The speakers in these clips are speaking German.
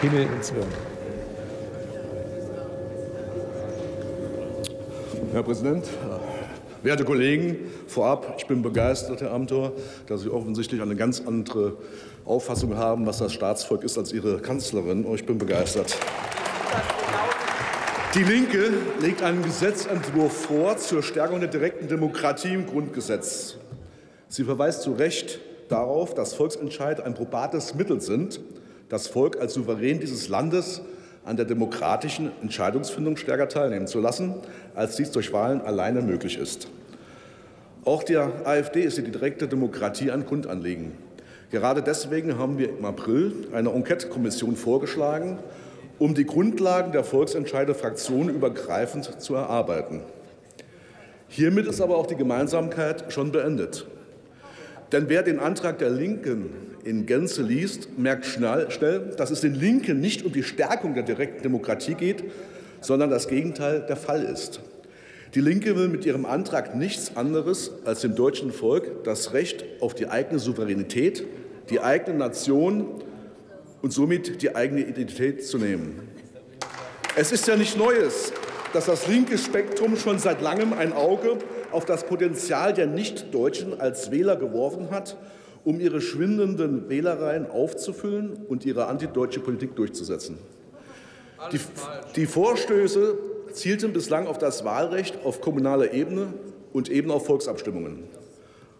Himmel ins Wirren. Herr Präsident, werte Kollegen, vorab, ich bin begeistert, Herr Amthor, dass Sie offensichtlich eine ganz andere Auffassung haben, was das Staatsvolk ist, als Ihre Kanzlerin. Oh, ich bin begeistert. Die Linke legt einen Gesetzentwurf vor zur Stärkung der direkten Demokratie im Grundgesetz. Sie verweist zu Recht darauf, dass Volksentscheide ein probates Mittel sind, das Volk als Souverän dieses Landes an der demokratischen Entscheidungsfindung stärker teilnehmen zu lassen, als dies durch Wahlen alleine möglich ist. Auch der AfD ist die direkte Demokratie ein Grundanliegen. Gerade deswegen haben wir im April eine Enquete-Kommission vorgeschlagen, um die Grundlagen der Volksentscheide fraktionenübergreifend zu erarbeiten. Hiermit ist aber auch die Gemeinsamkeit schon beendet. Denn wer den Antrag der Linken in Gänze liest, merkt schnell, dass es den Linken nicht um die Stärkung der direkten Demokratie geht, sondern das Gegenteil der Fall ist. Die Linke will mit ihrem Antrag nichts anderes als dem deutschen Volk das Recht auf die eigene Souveränität, die eigene Nation und somit die eigene Identität zu nehmen. Es ist ja nicht Neues, dass das linke Spektrum schon seit langem ein Auge auf das Potenzial der Nichtdeutschen als Wähler geworfen hat, um ihre schwindenden Wählerreihen aufzufüllen und ihre antideutsche Politik durchzusetzen. Die, die Vorstöße zielten bislang auf das Wahlrecht auf kommunaler Ebene und eben auf Volksabstimmungen.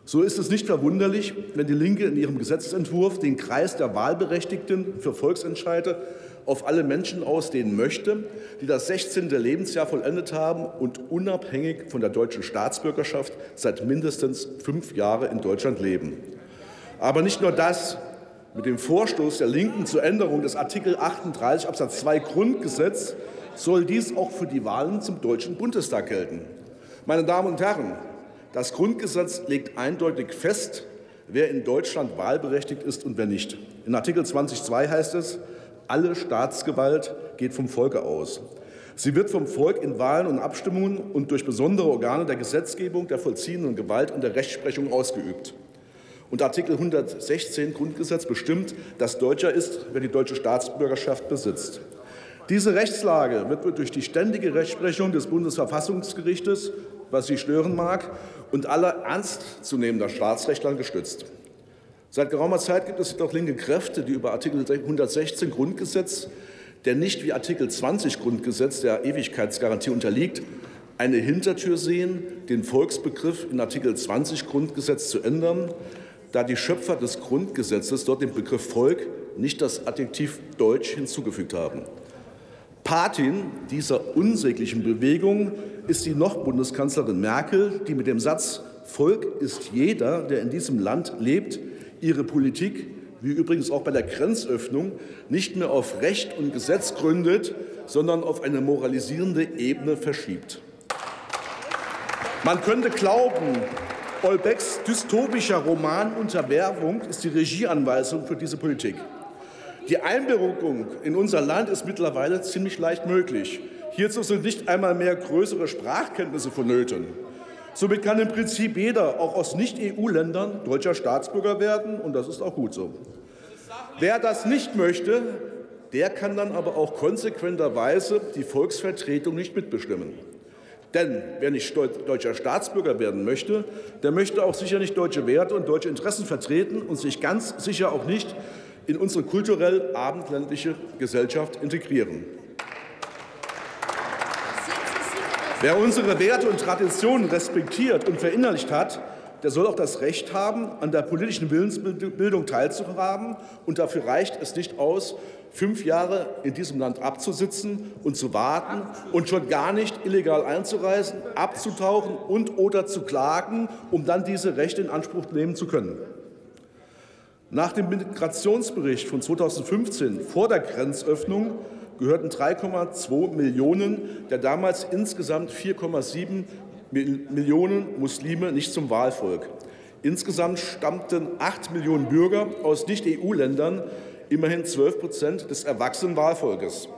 So ist es nicht verwunderlich, wenn die Linke in ihrem Gesetzentwurf den Kreis der Wahlberechtigten für Volksentscheide auf alle Menschen ausdehnen möchte, die das 16. Lebensjahr vollendet haben und unabhängig von der deutschen Staatsbürgerschaft seit mindestens fünf Jahren in Deutschland leben. Aber nicht nur das. Mit dem Vorstoß der Linken zur Änderung des Artikel 38 Absatz 2 Grundgesetz soll dies auch für die Wahlen zum Deutschen Bundestag gelten. Meine Damen und Herren, das Grundgesetz legt eindeutig fest, wer in Deutschland wahlberechtigt ist und wer nicht. In Artikel 20.2 heißt es, alle Staatsgewalt geht vom Volke aus. Sie wird vom Volk in Wahlen und Abstimmungen und durch besondere Organe der Gesetzgebung, der vollziehenden Gewalt und der Rechtsprechung ausgeübt. Und Artikel 116 Grundgesetz bestimmt, dass Deutscher ist, wer die deutsche Staatsbürgerschaft besitzt. Diese Rechtslage wird durch die ständige Rechtsprechung des Bundesverfassungsgerichtes, was Sie stören mag, und aller ernstzunehmender Staatsrechtlern gestützt. Seit geraumer Zeit gibt es jedoch linke Kräfte, die über Artikel 116 Grundgesetz, der nicht wie Artikel 20 Grundgesetz der Ewigkeitsgarantie unterliegt, eine Hintertür sehen, den Volksbegriff in Artikel 20 Grundgesetz zu ändern, da die Schöpfer des Grundgesetzes dort dem Begriff Volk nicht das Adjektiv Deutsch hinzugefügt haben. Patin dieser unsäglichen Bewegung ist die noch Bundeskanzlerin Merkel, die mit dem Satz Volk ist jeder, der in diesem Land lebt, ihre Politik, wie übrigens auch bei der Grenzöffnung, nicht mehr auf Recht und Gesetz gründet, sondern auf eine moralisierende Ebene verschiebt. Man könnte glauben, Olbecks dystopischer Roman Unterwerfung ist die Regieanweisung für diese Politik. Die Einberufung in unser Land ist mittlerweile ziemlich leicht möglich. Hierzu sind nicht einmal mehr größere Sprachkenntnisse vonnöten. Somit kann im Prinzip jeder, auch aus Nicht-EU-Ländern, deutscher Staatsbürger werden, und das ist auch gut so. Wer das nicht möchte, der kann dann aber auch konsequenterweise die Volksvertretung nicht mitbestimmen. Denn wer nicht deutscher Staatsbürger werden möchte, der möchte auch sicher nicht deutsche Werte und deutsche Interessen vertreten und sich ganz sicher auch nicht in unsere kulturell abendländliche Gesellschaft integrieren. Wer unsere Werte und Traditionen respektiert und verinnerlicht hat, der soll auch das Recht haben, an der politischen Willensbildung teilzuhaben. Und dafür reicht es nicht aus, fünf Jahre in diesem Land abzusitzen und zu warten und schon gar nicht illegal einzureisen, abzutauchen und oder zu klagen, um dann diese Rechte in Anspruch nehmen zu können. Nach dem Migrationsbericht von 2015 vor der Grenzöffnung gehörten 3,2 Millionen der damals insgesamt 4,7 Millionen Muslime nicht zum Wahlvolk. Insgesamt stammten 8 Millionen Bürger aus Nicht-EU-Ländern, immerhin 12 Prozent des erwachsenen Wahlvolkes.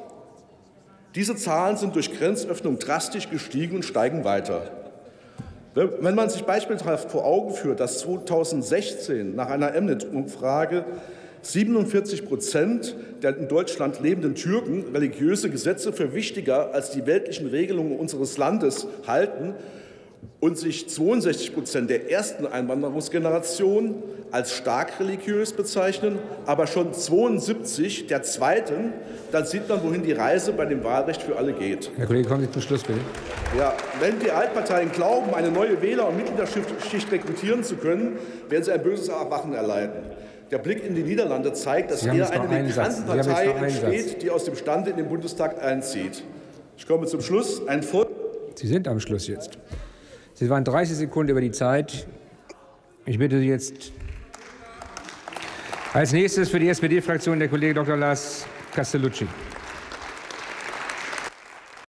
Diese Zahlen sind durch Grenzöffnung drastisch gestiegen und steigen weiter. Wenn man sich beispielhaft vor Augen führt, dass 2016 nach einer Mnet-Umfrage 47 Prozent der in Deutschland lebenden Türken religiöse Gesetze für wichtiger als die weltlichen Regelungen unseres Landes halten und sich 62 Prozent der ersten Einwanderungsgeneration als stark religiös bezeichnen, aber schon 72 der zweiten, dann sieht man, wohin die Reise bei dem Wahlrecht für alle geht. Herr Kollege, kommen Sie zum Schluss, bitte. Ja, wenn die Altparteien glauben, eine neue Wähler- und Mitgliederschicht rekrutieren zu können, werden sie ein böses Erwachen erleiden. Der Blick in die Niederlande zeigt, dass eher eine Migrantenpartei entsteht, die aus dem Stande in den Bundestag einzieht. Ich komme zum Schluss. Ein Sie sind am Schluss jetzt. Sie waren 30 Sekunden über die Zeit. Ich bitte Sie jetzt als nächstes für die SPD-Fraktion der Kollege Dr. Lars Castellucci.